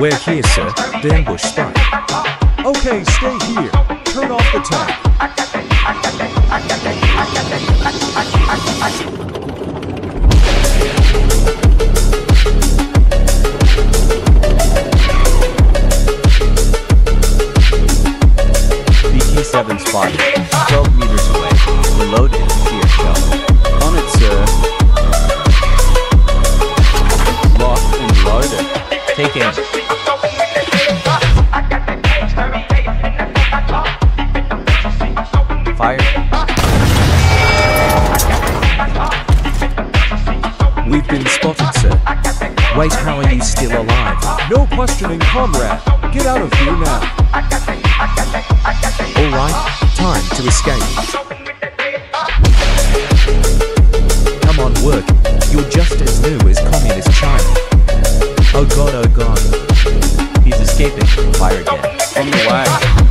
We're here, sir. The ambush spot. Okay, stay here. Turn off the tank. BT-7 spotted. 12 meters away. Reloaded. Gear shell. On it, sir. Uh, Locked and loaded. Take aim. Fire. We've been spotted, sir. Wait, how are you still alive? No questioning, comrade. Get out of here now. Alright, time to escape. Come on, work. You're just as new as Communist China. Oh god, oh god. He's escaping. Fire again. On the way.